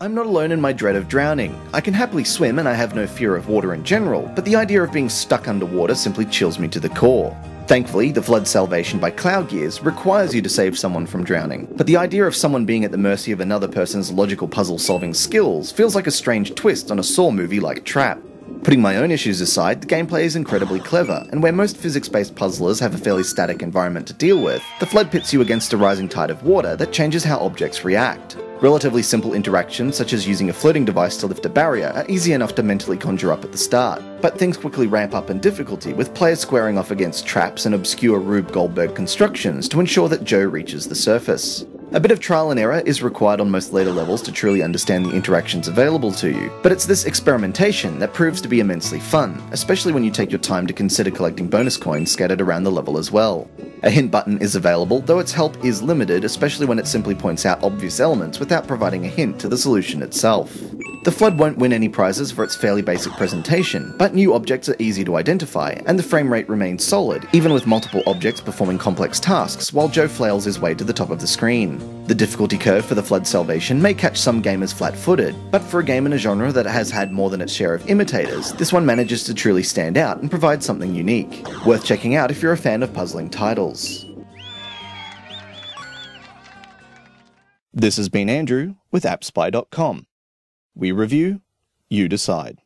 I'm not alone in my dread of drowning. I can happily swim and I have no fear of water in general, but the idea of being stuck underwater simply chills me to the core. Thankfully, the Flood Salvation by CloudGears requires you to save someone from drowning, but the idea of someone being at the mercy of another person's logical puzzle solving skills feels like a strange twist on a Saw movie like Trap. Putting my own issues aside, the gameplay is incredibly clever, and where most physics based puzzlers have a fairly static environment to deal with, the flood pits you against a rising tide of water that changes how objects react. Relatively simple interactions, such as using a floating device to lift a barrier, are easy enough to mentally conjure up at the start, but things quickly ramp up in difficulty, with players squaring off against traps and obscure Rube Goldberg constructions to ensure that Joe reaches the surface. A bit of trial and error is required on most later levels to truly understand the interactions available to you, but it's this experimentation that proves to be immensely fun, especially when you take your time to consider collecting bonus coins scattered around the level as well. A hint button is available, though its help is limited, especially when it simply points out obvious elements without providing a hint to the solution itself. The Flood won't win any prizes for its fairly basic presentation, but new objects are easy to identify, and the frame rate remains solid, even with multiple objects performing complex tasks while Joe flails his way to the top of the screen. The difficulty curve for the Flood Salvation may catch some gamers flat footed, but for a game in a genre that has had more than its share of imitators, this one manages to truly stand out and provide something unique. Worth checking out if you're a fan of puzzling titles. This has been Andrew with AppSpy.com. We review, you decide.